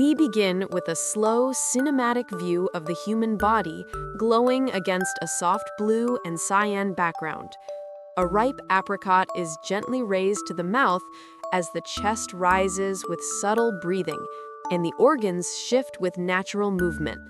We begin with a slow, cinematic view of the human body glowing against a soft blue and cyan background. A ripe apricot is gently raised to the mouth as the chest rises with subtle breathing, and the organs shift with natural movement.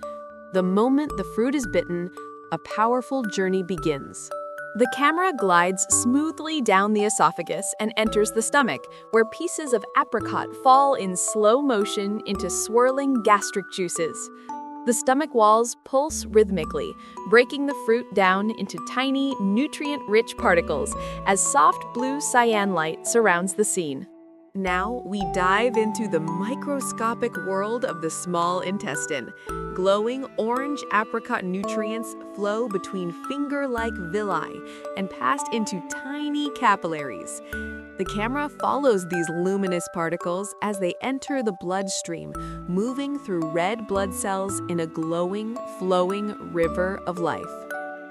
The moment the fruit is bitten, a powerful journey begins. The camera glides smoothly down the esophagus and enters the stomach, where pieces of apricot fall in slow motion into swirling gastric juices. The stomach walls pulse rhythmically, breaking the fruit down into tiny, nutrient rich particles as soft blue cyan light surrounds the scene. Now we dive into the microscopic world of the small intestine. Glowing orange apricot nutrients flow between finger-like villi and pass into tiny capillaries. The camera follows these luminous particles as they enter the bloodstream, moving through red blood cells in a glowing, flowing river of life.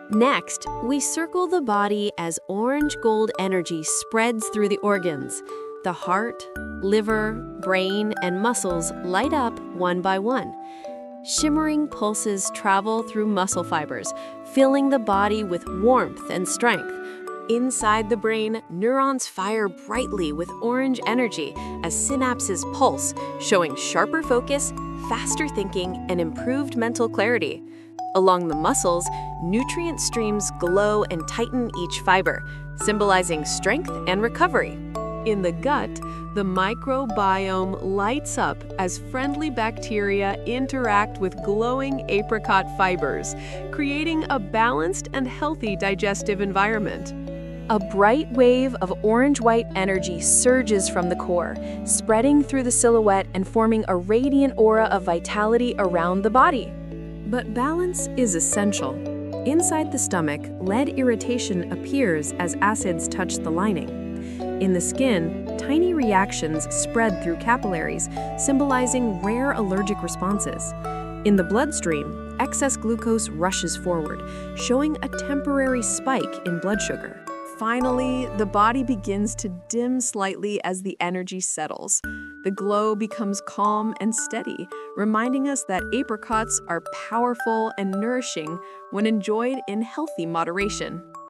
Next, we circle the body as orange gold energy spreads through the organs. The heart, liver, brain, and muscles light up one by one. Shimmering pulses travel through muscle fibers, filling the body with warmth and strength. Inside the brain, neurons fire brightly with orange energy as synapses pulse, showing sharper focus, faster thinking, and improved mental clarity. Along the muscles, nutrient streams glow and tighten each fiber, symbolizing strength and recovery. In the gut, the microbiome lights up as friendly bacteria interact with glowing apricot fibers, creating a balanced and healthy digestive environment. A bright wave of orange-white energy surges from the core, spreading through the silhouette and forming a radiant aura of vitality around the body. But balance is essential. Inside the stomach, lead irritation appears as acids touch the lining. In the skin, tiny reactions spread through capillaries, symbolizing rare allergic responses. In the bloodstream, excess glucose rushes forward, showing a temporary spike in blood sugar. Finally, the body begins to dim slightly as the energy settles. The glow becomes calm and steady, reminding us that apricots are powerful and nourishing when enjoyed in healthy moderation.